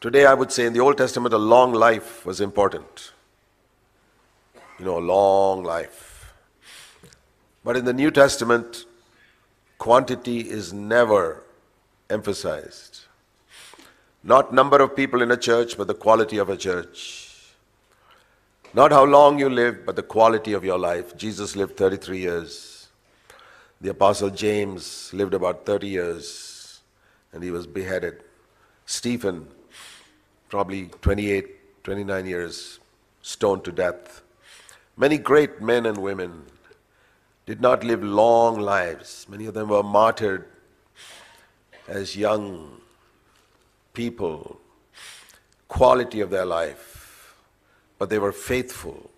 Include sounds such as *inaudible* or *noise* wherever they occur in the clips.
Today, I would say in the Old Testament, a long life was important. You know, a long life. But in the New Testament, quantity is never emphasized. Not number of people in a church, but the quality of a church. Not how long you live, but the quality of your life. Jesus lived 33 years. The Apostle James lived about 30 years and he was beheaded. Stephen, probably 28, 29 years, stoned to death. Many great men and women did not live long lives. Many of them were martyred as young people, quality of their life, but they were faithful.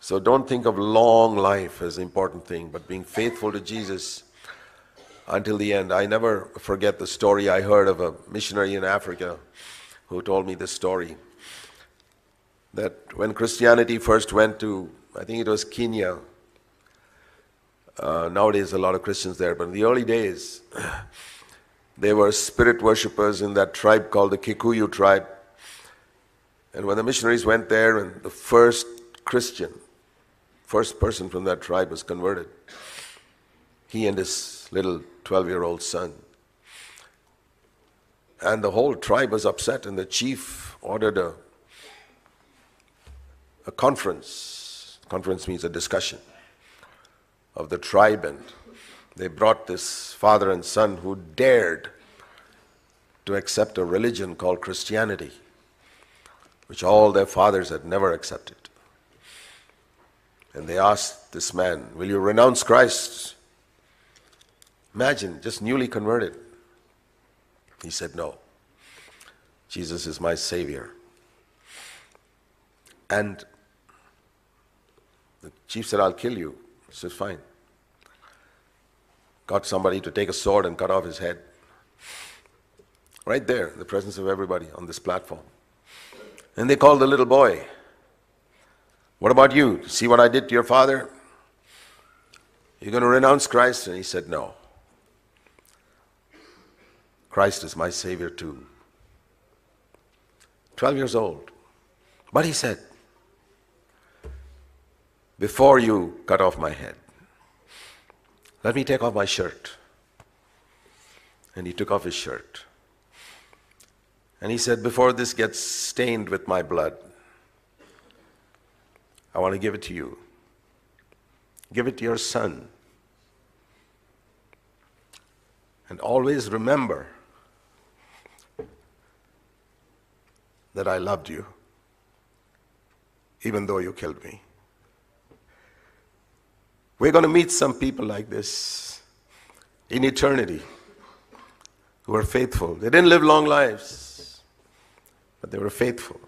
So don't think of long life as the important thing, but being faithful to Jesus until the end. I never forget the story I heard of a missionary in Africa who told me this story that when Christianity first went to, I think it was Kenya, uh, nowadays a lot of Christians there, but in the early days, *clears throat* they were spirit worshippers in that tribe called the Kikuyu tribe. And when the missionaries went there, and the first Christian, first person from that tribe was converted, he and his little 12 year old son. And the whole tribe was upset, and the chief ordered a, a conference. Conference means a discussion of the tribe, and they brought this father and son who dared to accept a religion called Christianity, which all their fathers had never accepted. And they asked this man, Will you renounce Christ? Imagine, just newly converted. He said, No. Jesus is my Savior. And the chief said, I'll kill you. He said, Fine. Got somebody to take a sword and cut off his head. Right there, the presence of everybody on this platform. And they called the little boy. What about you? See what I did to your father? You're going to renounce Christ? And he said, No. Christ is my Savior too. 12 years old. But he said, Before you cut off my head, let me take off my shirt. And he took off his shirt. And he said, Before this gets stained with my blood, I want to give it to you. Give it to your son. And always remember that I loved you, even though you killed me. We're going to meet some people like this in eternity who are faithful. They didn't live long lives, but they were faithful.